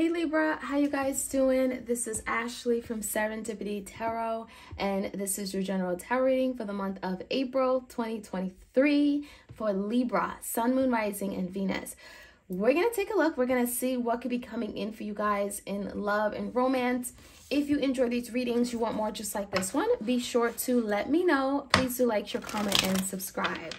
Hey Libra, how you guys doing? This is Ashley from Serendipity Tarot, and this is your general tarot reading for the month of April 2023 for Libra, Sun, Moon, Rising, and Venus. We're gonna take a look. We're gonna see what could be coming in for you guys in love and romance. If you enjoy these readings, you want more just like this one, be sure to let me know. Please do like, share, comment, and subscribe.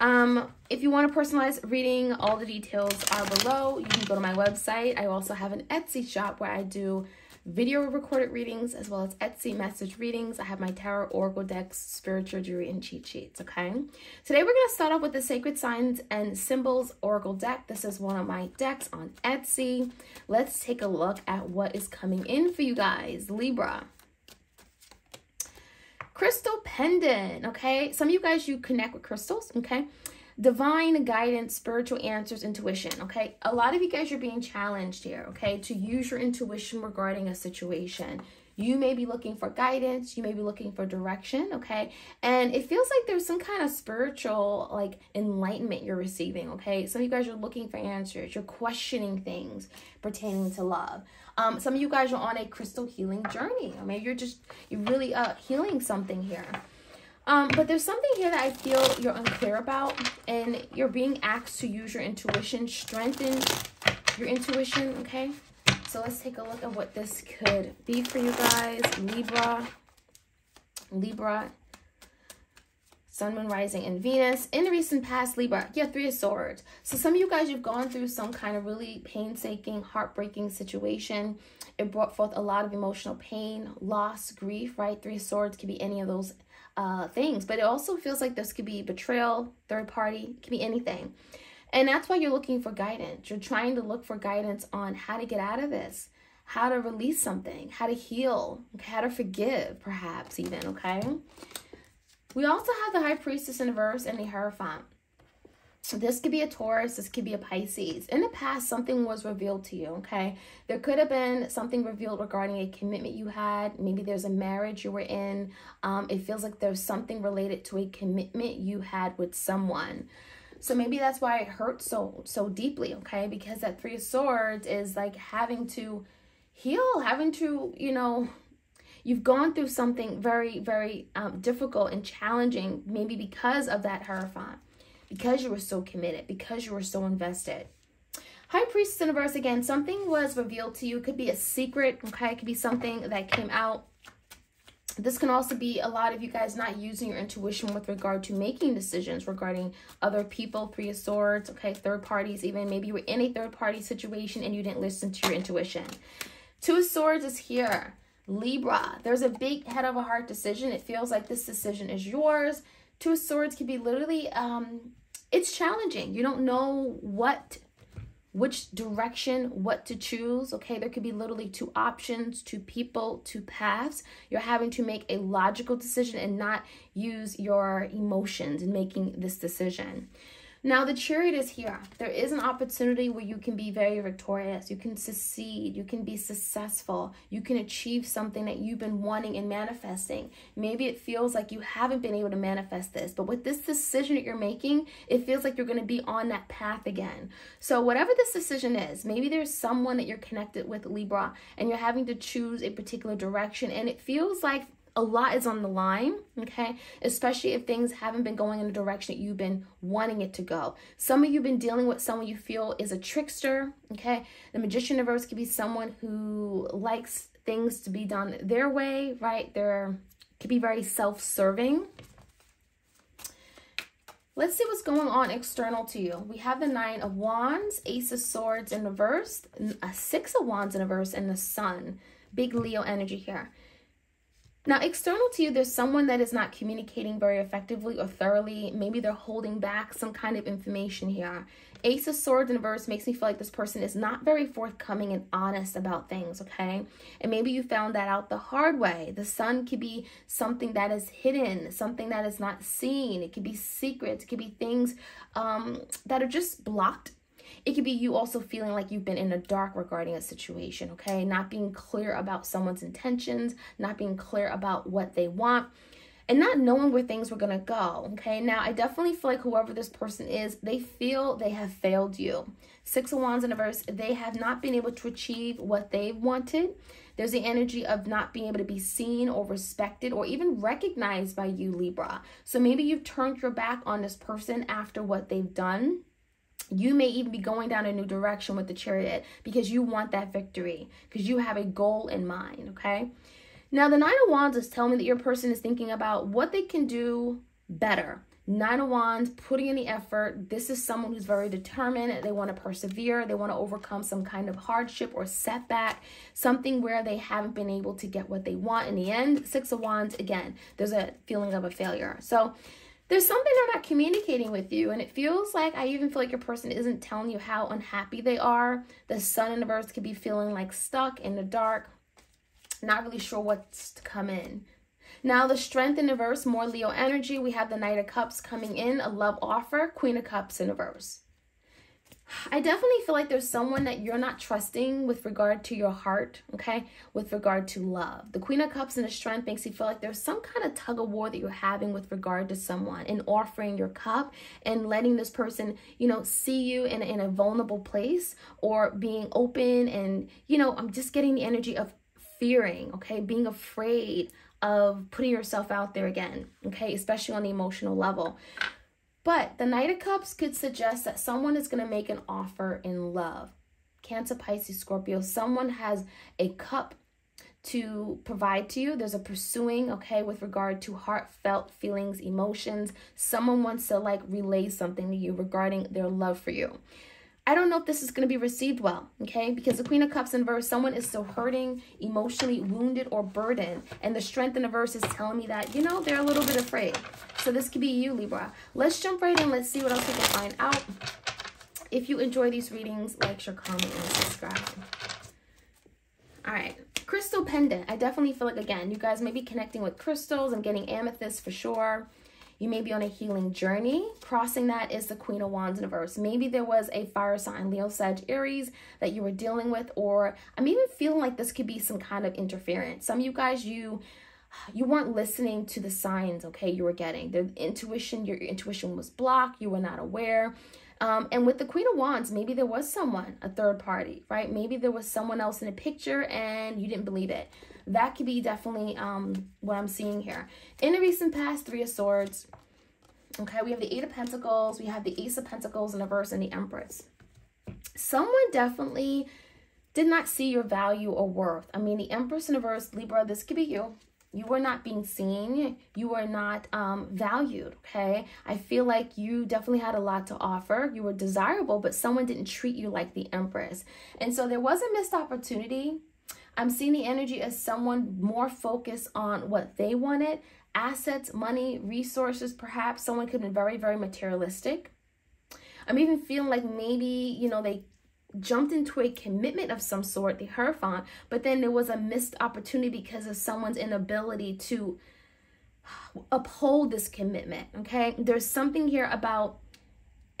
Um, if you want a personalized reading, all the details are below. You can go to my website. I also have an Etsy shop where I do video recorded readings as well as Etsy message readings. I have my tarot, oracle decks, spiritual jewelry, and cheat sheets, okay? Today we're going to start off with the Sacred Signs and Symbols Oracle deck. This is one of my decks on Etsy. Let's take a look at what is coming in for you guys. Libra. Crystal pendant, okay? Some of you guys, you connect with crystals, okay? Divine guidance, spiritual answers, intuition, okay? A lot of you guys are being challenged here, okay? To use your intuition regarding a situation. You may be looking for guidance. You may be looking for direction, okay? And it feels like there's some kind of spiritual, like, enlightenment you're receiving, okay? Some of you guys are looking for answers. You're questioning things pertaining to love. Um, some of you guys are on a crystal healing journey. I mean, you're just, you're really uh, healing something here. Um, but there's something here that I feel you're unclear about, and you're being asked to use your intuition, strengthen your intuition, okay? So let's take a look at what this could be for you guys. Libra, Libra, Sun, Moon, Rising, and Venus. In the recent past, Libra, yeah, Three of Swords. So some of you guys, you've gone through some kind of really painstaking, heartbreaking situation. It brought forth a lot of emotional pain, loss, grief, right? Three of Swords could be any of those uh, things. But it also feels like this could be betrayal, third party, could be anything. And that's why you're looking for guidance. You're trying to look for guidance on how to get out of this, how to release something, how to heal, how to forgive, perhaps even, okay? We also have the High Priestess in verse and the Hierophant. So, this could be a Taurus, this could be a Pisces. In the past, something was revealed to you, okay? There could have been something revealed regarding a commitment you had. Maybe there's a marriage you were in. Um, it feels like there's something related to a commitment you had with someone. So maybe that's why it hurts so so deeply, okay? Because that three of swords is like having to heal, having to, you know, you've gone through something very, very um, difficult and challenging, maybe because of that Hierophant, because you were so committed, because you were so invested. High Priestess in verse again, something was revealed to you. It could be a secret, okay? It could be something that came out this can also be a lot of you guys not using your intuition with regard to making decisions regarding other people, three of swords, okay, third parties, even maybe you were in a third party situation and you didn't listen to your intuition. Two of swords is here. Libra, there's a big head of a heart decision. It feels like this decision is yours. Two swords can be literally, um, it's challenging. You don't know what which direction, what to choose. Okay, there could be literally two options, two people, two paths. You're having to make a logical decision and not use your emotions in making this decision. Now, the chariot is here. There is an opportunity where you can be very victorious. You can succeed. You can be successful. You can achieve something that you've been wanting and manifesting. Maybe it feels like you haven't been able to manifest this, but with this decision that you're making, it feels like you're going to be on that path again. So, whatever this decision is, maybe there's someone that you're connected with, Libra, and you're having to choose a particular direction, and it feels like a lot is on the line, okay? Especially if things haven't been going in the direction that you've been wanting it to go. Some of you have been dealing with someone you feel is a trickster, okay? The magician universe could be someone who likes things to be done their way, right? They're could be very self-serving. Let's see what's going on external to you. We have the Nine of Wands, Ace of Swords in reverse, a Six of Wands in reverse, and the Sun. Big Leo energy here. Now, external to you, there's someone that is not communicating very effectively or thoroughly. Maybe they're holding back some kind of information here. Ace of Swords in verse makes me feel like this person is not very forthcoming and honest about things, okay? And maybe you found that out the hard way. The sun could be something that is hidden, something that is not seen. It could be secrets. It could be things um, that are just blocked it could be you also feeling like you've been in the dark regarding a situation, okay? Not being clear about someone's intentions, not being clear about what they want, and not knowing where things were to go, okay? Now, I definitely feel like whoever this person is, they feel they have failed you. Six of Wands in reverse, they have not been able to achieve what they wanted. There's the energy of not being able to be seen or respected or even recognized by you, Libra. So maybe you've turned your back on this person after what they've done. You may even be going down a new direction with the chariot because you want that victory, because you have a goal in mind, okay? Now, the Nine of Wands is telling me that your person is thinking about what they can do better Nine of Wands, putting in the effort. This is someone who's very determined. They want to persevere. They want to overcome some kind of hardship or setback, something where they haven't been able to get what they want in the end. Six of Wands, again, there's a feeling of a failure. So there's something they're not communicating with you. And it feels like, I even feel like your person isn't telling you how unhappy they are. The sun and the earth could be feeling like stuck in the dark, not really sure what's to come in. Now the strength in the verse, more Leo energy. We have the Knight of Cups coming in, a love offer, Queen of Cups in the verse. I definitely feel like there's someone that you're not trusting with regard to your heart, okay? With regard to love. The Queen of Cups and the Strength makes you feel like there's some kind of tug of war that you're having with regard to someone and offering your cup and letting this person, you know, see you in, in a vulnerable place or being open and, you know, I'm just getting the energy of fearing, okay? Being afraid of putting yourself out there again, okay, especially on the emotional level. But the Knight of Cups could suggest that someone is going to make an offer in love. Cancer, Pisces, Scorpio, someone has a cup to provide to you. There's a pursuing, okay, with regard to heartfelt feelings, emotions. Someone wants to like relay something to you regarding their love for you. I don't know if this is going to be received well, okay? Because the Queen of Cups in verse, someone is still hurting, emotionally wounded, or burdened. And the strength in the verse is telling me that, you know, they're a little bit afraid. So this could be you, Libra. Let's jump right in. Let's see what else we can find out. If you enjoy these readings, like, share, comment, and subscribe. All right. Crystal pendant. I definitely feel like, again, you guys may be connecting with crystals. I'm getting amethyst for sure. You may be on a healing journey. Crossing that is the Queen of Wands in the verse. Maybe there was a fire sign, Leo, Sag, Aries, that you were dealing with, or I'm even feeling like this could be some kind of interference. Some of you guys, you you weren't listening to the signs, okay, you were getting. The intuition, your intuition was blocked. You were not aware. Um, and with the Queen of Wands, maybe there was someone, a third party, right? Maybe there was someone else in a picture and you didn't believe it. That could be definitely um, what I'm seeing here. In the recent past, Three of Swords. Okay, we have the Eight of Pentacles. We have the Ace of Pentacles in the verse and the Empress. Someone definitely did not see your value or worth. I mean, the Empress in the verse, Libra, this could be you. You were not being seen. You were not um, valued, okay? I feel like you definitely had a lot to offer. You were desirable, but someone didn't treat you like the Empress. And so there was a missed opportunity I'm seeing the energy as someone more focused on what they wanted assets, money, resources, perhaps. Someone could be very, very materialistic. I'm even feeling like maybe, you know, they jumped into a commitment of some sort, the Hierophant, but then there was a missed opportunity because of someone's inability to uphold this commitment, okay? There's something here about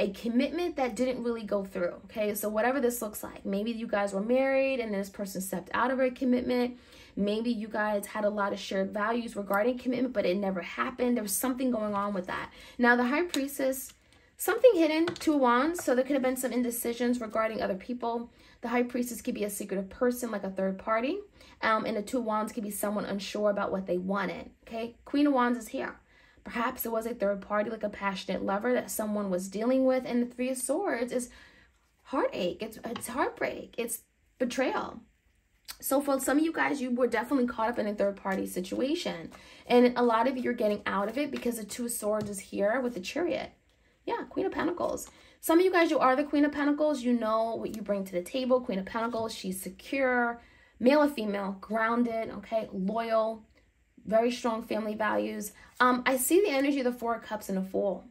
a commitment that didn't really go through. Okay, so whatever this looks like, maybe you guys were married and this person stepped out of a commitment. Maybe you guys had a lot of shared values regarding commitment, but it never happened. There was something going on with that. Now, the high priestess, something hidden, two wands. So there could have been some indecisions regarding other people. The high priestess could be a secretive person, like a third party. Um, and the two wands could be someone unsure about what they wanted. Okay, queen of wands is here. Perhaps it was a third party, like a passionate lover that someone was dealing with. And the Three of Swords is heartache, it's, it's heartbreak, it's betrayal. So for some of you guys, you were definitely caught up in a third party situation. And a lot of you are getting out of it because the Two of Swords is here with the Chariot. Yeah, Queen of Pentacles. Some of you guys, you are the Queen of Pentacles. You know what you bring to the table. Queen of Pentacles, she's secure, male or female, grounded, okay, loyal, very strong family values. Um, I see the energy of the Four of Cups and the Fool.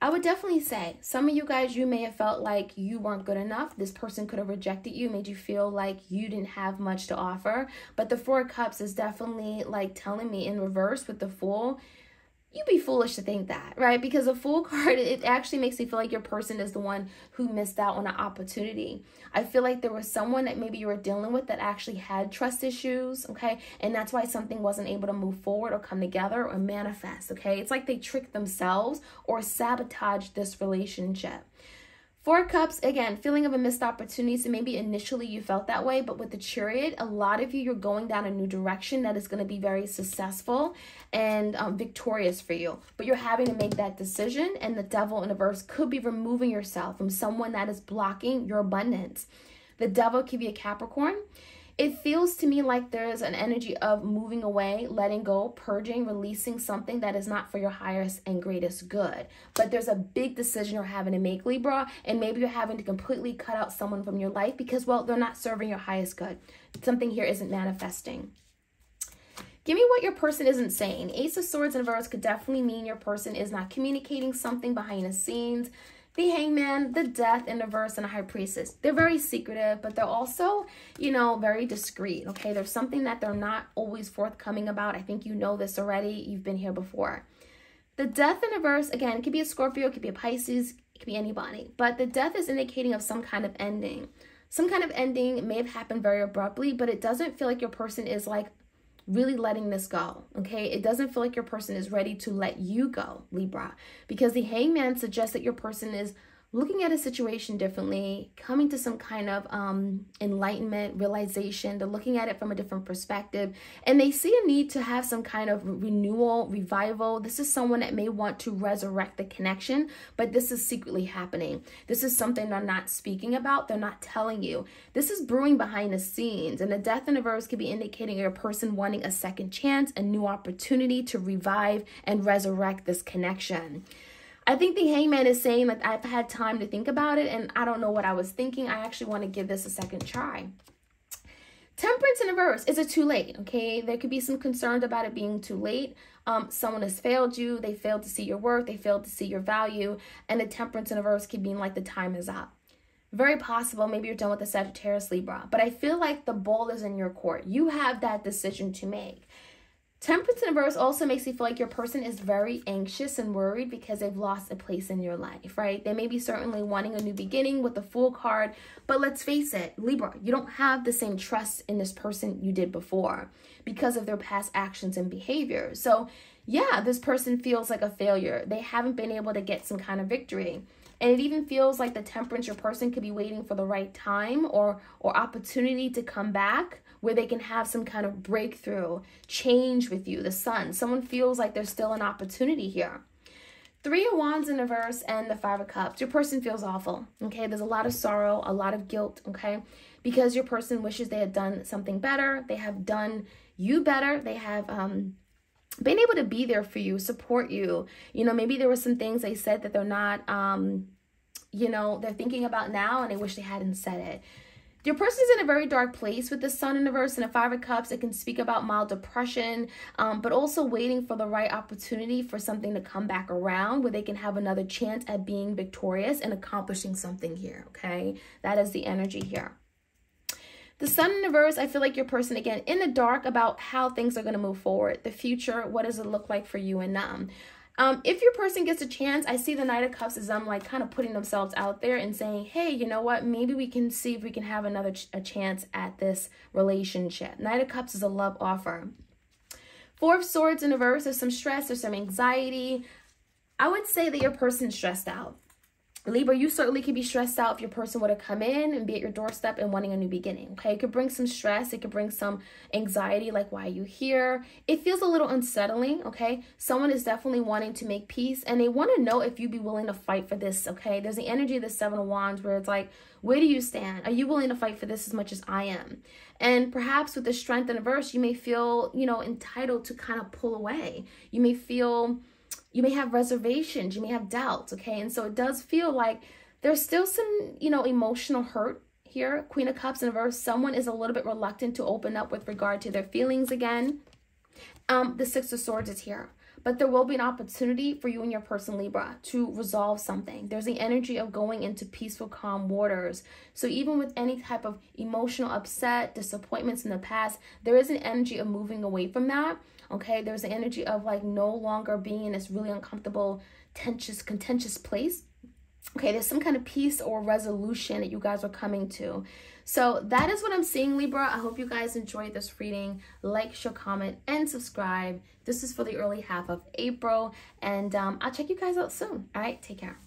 I would definitely say some of you guys, you may have felt like you weren't good enough. This person could have rejected you, made you feel like you didn't have much to offer. But the Four of Cups is definitely like telling me in reverse with the Fool, you'd be foolish to think that, right? Because a fool card, it actually makes me feel like your person is the one who missed out on an opportunity. I feel like there was someone that maybe you were dealing with that actually had trust issues, okay? And that's why something wasn't able to move forward or come together or manifest, okay? It's like they tricked themselves or sabotaged this relationship. Four Cups, again, feeling of a missed opportunity. So maybe initially you felt that way, but with the Chariot, a lot of you, you're going down a new direction that is going to be very successful and um, victorious for you. But you're having to make that decision, and the Devil in the verse could be removing yourself from someone that is blocking your abundance. The Devil could be a Capricorn it feels to me like there's an energy of moving away, letting go, purging, releasing something that is not for your highest and greatest good. But there's a big decision you're having to make, Libra, and maybe you're having to completely cut out someone from your life because, well, they're not serving your highest good. Something here isn't manifesting. Give me what your person isn't saying. Ace of Swords in reverse could definitely mean your person is not communicating something behind the scenes the hangman, the death, and the verse, and the high priestess. They're very secretive, but they're also, you know, very discreet, okay? There's something that they're not always forthcoming about. I think you know this already. You've been here before. The death in the verse, again, it could be a Scorpio, it could be a Pisces, it could be anybody. But the death is indicating of some kind of ending. Some kind of ending may have happened very abruptly, but it doesn't feel like your person is like really letting this go, okay? It doesn't feel like your person is ready to let you go, Libra, because the hangman suggests that your person is looking at a situation differently, coming to some kind of um, enlightenment, realization. They're looking at it from a different perspective, and they see a need to have some kind of renewal, revival. This is someone that may want to resurrect the connection, but this is secretly happening. This is something they're not speaking about, they're not telling you. This is brewing behind the scenes, and the death in the verse could be indicating a person wanting a second chance, a new opportunity to revive and resurrect this connection. I think the hangman is saying that I've had time to think about it and I don't know what I was thinking. I actually want to give this a second try. Temperance in reverse. Is it too late? Okay, there could be some concerns about it being too late. Um, someone has failed you. They failed to see your worth. They failed to see your value. And the temperance in reverse could mean like the time is up. Very possible. Maybe you're done with the Sagittarius Libra. But I feel like the ball is in your court. You have that decision to make. Temperance in reverse also makes you feel like your person is very anxious and worried because they've lost a place in your life, right? They may be certainly wanting a new beginning with the Fool card, but let's face it, Libra, you don't have the same trust in this person you did before because of their past actions and behavior. So, yeah, this person feels like a failure. They haven't been able to get some kind of victory. And it even feels like the temperance your person could be waiting for the right time or or opportunity to come back where they can have some kind of breakthrough, change with you, the sun. Someone feels like there's still an opportunity here. Three of Wands in the verse and the Five of Cups. Your person feels awful, okay? There's a lot of sorrow, a lot of guilt, okay? Because your person wishes they had done something better. They have done you better. They have um, been able to be there for you, support you. You know, maybe there were some things they said that they're not, um, you know, they're thinking about now and they wish they hadn't said it. Your person is in a very dark place with the sun in the verse and a five of cups. It can speak about mild depression, um, but also waiting for the right opportunity for something to come back around where they can have another chance at being victorious and accomplishing something here, okay? That is the energy here. The sun in the verse, I feel like your person, again, in the dark about how things are going to move forward. The future, what does it look like for you and them? Um, if your person gets a chance, I see the Knight of Cups as them like kind of putting themselves out there and saying, hey, you know what? Maybe we can see if we can have another ch a chance at this relationship. Knight of Cups is a love offer. Four of Swords in reverse, there's some stress, there's some anxiety. I would say that your person's stressed out. Libra, you certainly could be stressed out if your person were to come in and be at your doorstep and wanting a new beginning, okay? It could bring some stress. It could bring some anxiety, like, why are you here? It feels a little unsettling, okay? Someone is definitely wanting to make peace, and they want to know if you'd be willing to fight for this, okay? There's the energy of the Seven of Wands where it's like, where do you stand? Are you willing to fight for this as much as I am? And perhaps with the strength in the verse, you may feel, you know, entitled to kind of pull away. You may feel you may have reservations, you may have doubts, okay? And so it does feel like there's still some, you know, emotional hurt here. Queen of Cups in verse, someone is a little bit reluctant to open up with regard to their feelings again. Um, the Six of Swords is here. But there will be an opportunity for you and your person, Libra, to resolve something. There's the energy of going into peaceful, calm waters. So even with any type of emotional upset, disappointments in the past, there is an energy of moving away from that okay there's an energy of like no longer being in this really uncomfortable tensious contentious place okay there's some kind of peace or resolution that you guys are coming to so that is what i'm seeing libra. I hope you guys enjoyed this reading. Like share comment and subscribe. This is for the early half of april and um, i'll check you guys out soon. All right take care